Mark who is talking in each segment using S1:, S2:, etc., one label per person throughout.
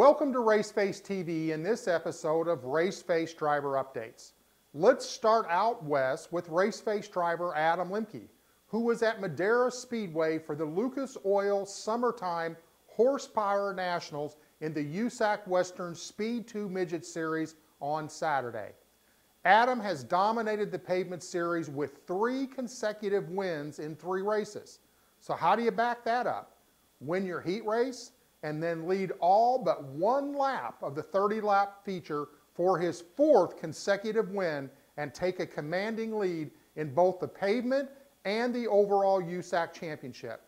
S1: Welcome to Raceface TV in this episode of Raceface Driver Updates. Let's start out west with Raceface driver Adam Lemke, who was at Madera Speedway for the Lucas Oil Summertime Horsepower Nationals in the USAC Western Speed 2 Midget Series on Saturday. Adam has dominated the pavement series with three consecutive wins in three races. So how do you back that up? Win your heat race, and then lead all but one lap of the 30 lap feature for his fourth consecutive win and take a commanding lead in both the pavement and the overall USAC championship.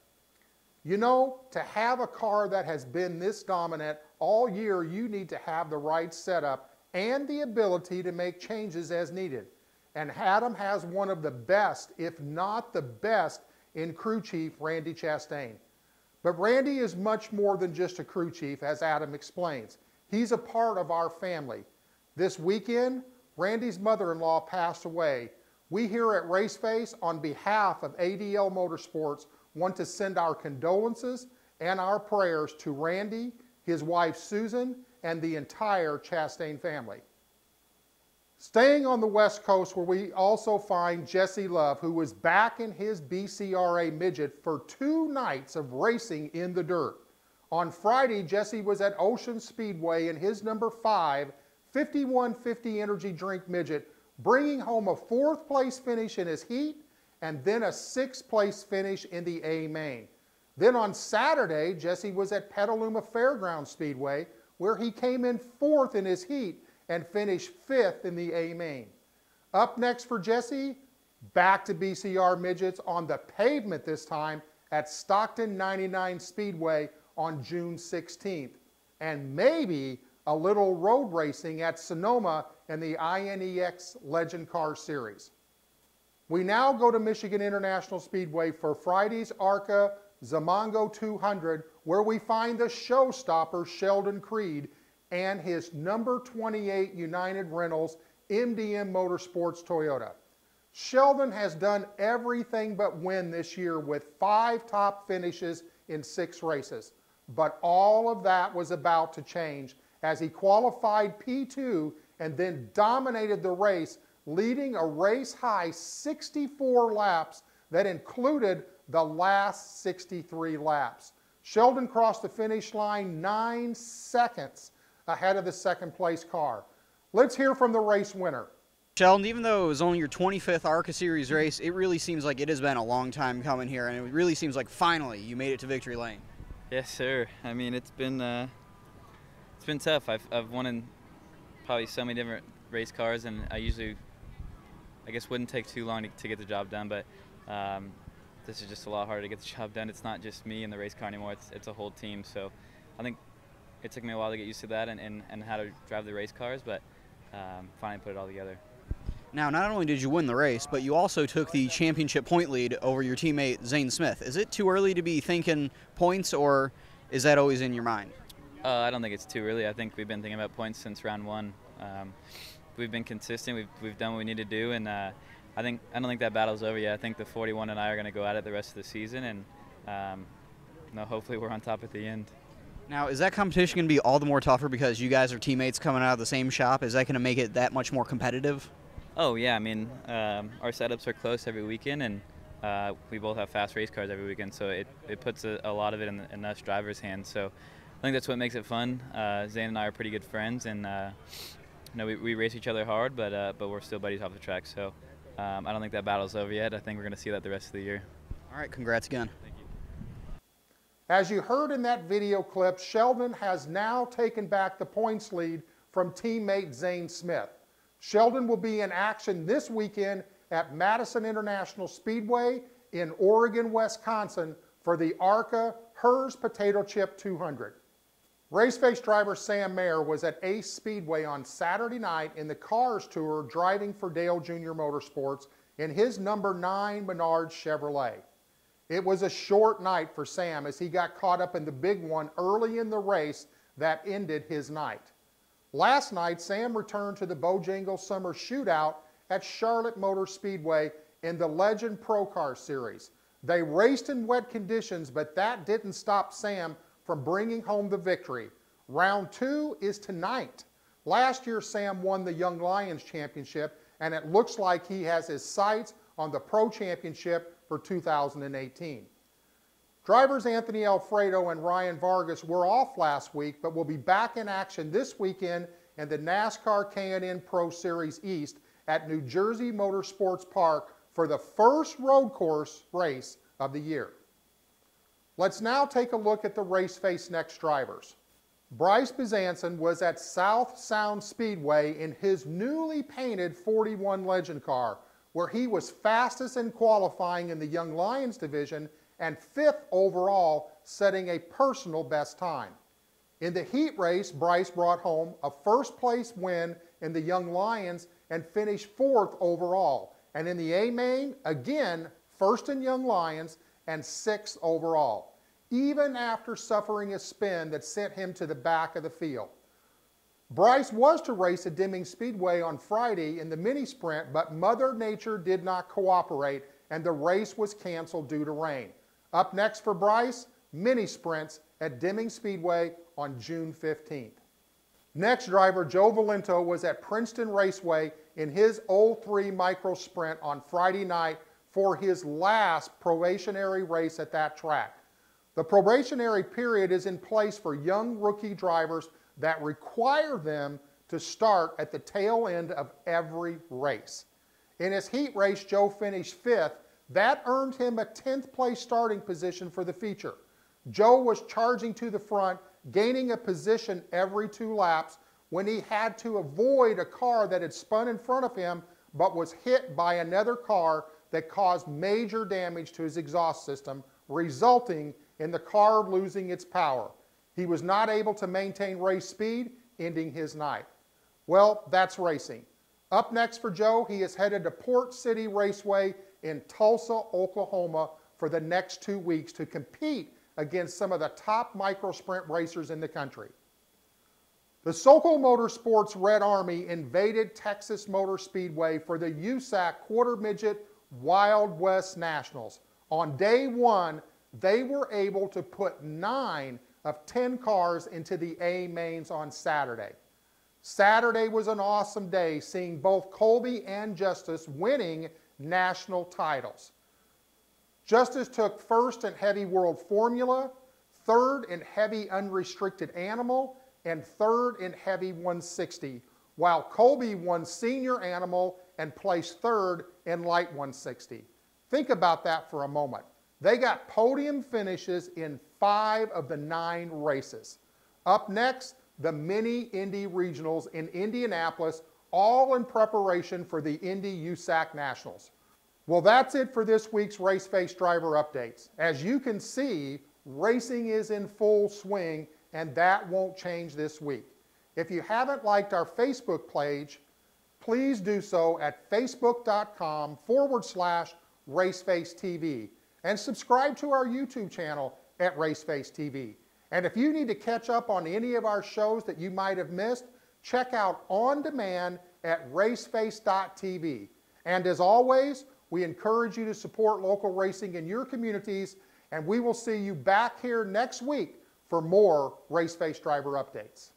S1: You know, to have a car that has been this dominant all year, you need to have the right setup and the ability to make changes as needed. And Adam has one of the best, if not the best, in crew chief Randy Chastain. But Randy is much more than just a crew chief, as Adam explains. He's a part of our family. This weekend, Randy's mother-in-law passed away. We here at Raceface, on behalf of ADL Motorsports, want to send our condolences and our prayers to Randy, his wife Susan, and the entire Chastain family. Staying on the West Coast, where we also find Jesse Love, who was back in his BCRA midget for two nights of racing in the dirt. On Friday, Jesse was at Ocean Speedway in his number five 5150 energy drink midget, bringing home a fourth place finish in his heat and then a sixth place finish in the A main. Then on Saturday, Jesse was at Petaluma Fairground Speedway, where he came in fourth in his heat and finished fifth in the A main. Up next for Jesse, back to BCR Midgets on the pavement this time at Stockton 99 Speedway on June 16th. And maybe a little road racing at Sonoma in the INEX Legend Car Series. We now go to Michigan International Speedway for Friday's ARCA Zomongo 200, where we find the showstopper Sheldon Creed and his number 28 United Rentals MDM Motorsports Toyota. Sheldon has done everything but win this year with five top finishes in six races. But all of that was about to change as he qualified P2 and then dominated the race, leading a race high 64 laps that included the last 63 laps. Sheldon crossed the finish line nine seconds ahead of the second place car. Let's hear from the race winner.
S2: Sheldon, even though it was only your 25th ARCA Series race, it really seems like it has been a long time coming here, and it really seems like finally you made it to victory lane.
S3: Yes, sir. I mean, it's been uh, it's been tough. I've I've won in probably so many different race cars, and I usually, I guess, wouldn't take too long to, to get the job done. But um, this is just a lot harder to get the job done. It's not just me in the race car anymore. It's it's a whole team. So I think it took me a while to get used to that and, and, and how to drive the race cars, but um, finally put it all together.
S2: Now, not only did you win the race, but you also took the championship point lead over your teammate Zane Smith. Is it too early to be thinking points, or is that always in your mind?
S3: Uh, I don't think it's too early. I think we've been thinking about points since round one. Um, we've been consistent. We've, we've done what we need to do, and uh, I think I don't think that battle's over yet. I think the 41 and I are going to go at it the rest of the season, and um, know, hopefully we're on top at the end.
S2: Now, is that competition going to be all the more tougher because you guys are teammates coming out of the same shop? Is that going to make it that much more competitive?
S3: Oh yeah, I mean um, our setups are close every weekend, and uh, we both have fast race cars every weekend, so it, it puts a, a lot of it in, in, us drivers' hands. So I think that's what makes it fun. Uh, Zane and I are pretty good friends, and uh, you know we, we race each other hard, but uh, but we're still buddies off the track. So um, I don't think that battle's over yet. I think we're going to see that the rest of the year.
S2: All right, congrats again.
S1: As you heard in that video clip, Sheldon has now taken back the points lead from teammate Zane Smith. Sheldon will be in action this weekend at Madison International Speedway in Oregon, Wisconsin for the ARCA Herr's Potato Chip 200. Raceface driver Sam Mayer was at Ace Speedway on Saturday night in the Cars Tour driving for Dale Jr. Motorsports in his number 9 Menard Chevrolet. It was a short night for Sam as he got caught up in the big one early in the race that ended his night. Last night, Sam returned to the Bojangles Summer Shootout at Charlotte Motor Speedway in the Legend Pro Car Series. They raced in wet conditions, but that didn't stop Sam from bringing home the victory. Round two is tonight. Last year, Sam won the Young Lions Championship, and it looks like he has his sights on the Pro Championship for 2018. Drivers Anthony Alfredo and Ryan Vargas were off last week, but will be back in action this weekend in the NASCAR K&N Pro Series East at New Jersey Motorsports Park for the first road course race of the year. Let's now take a look at the race face next drivers. Bryce Bezanson was at South Sound Speedway in his newly painted 41 Legend car, where he was fastest in qualifying in the Young Lions division and fifth overall, setting a personal best time. In the heat race, Bryce brought home a first place win in the Young Lions and finished fourth overall. And in the A main, again, first in Young Lions and sixth overall, even after suffering a spin that sent him to the back of the field. Bryce was to race at Deming Speedway on Friday in the mini sprint, but Mother Nature did not cooperate and the race was canceled due to rain. Up next for Bryce, mini sprints at Deming Speedway on June 15th. Next driver Joe Valento was at Princeton Raceway in his 03 micro sprint on Friday night for his last probationary race at that track. The probationary period is in place for young rookie drivers that require them to start at the tail end of every race. In his heat race, Joe finished fifth that earned him a 10th place starting position for the feature. Joe was charging to the front, gaining a position every two laps when he had to avoid a car that had spun in front of him but was hit by another car that caused major damage to his exhaust system, resulting in the car losing its power. He was not able to maintain race speed, ending his night. Well, that's racing. Up next for Joe, he is headed to Port City Raceway in Tulsa, Oklahoma for the next two weeks to compete against some of the top micro sprint racers in the country. The Sokol Motorsports Red Army invaded Texas Motor Speedway for the USAC Quarter Midget Wild West Nationals. On day one, they were able to put nine of 10 cars into the A mains on Saturday. Saturday was an awesome day, seeing both Colby and Justice winning national titles. Justice took first in heavy world formula, third in heavy unrestricted animal, and third in heavy 160, while Colby won senior animal and placed third in light 160. Think about that for a moment. They got podium finishes in five of the nine races. Up next, the mini Indy regionals in Indianapolis all in preparation for the Indy USAC Nationals. Well, that's it for this week's Race Face Driver Updates. As you can see, racing is in full swing, and that won't change this week. If you haven't liked our Facebook page, please do so at facebook.com forward slash racefacetv and subscribe to our YouTube channel at Raceface TV. And if you need to catch up on any of our shows that you might have missed, check out On Demand at raceface.tv. And as always, we encourage you to support local racing in your communities, and we will see you back here next week for more Raceface Driver updates.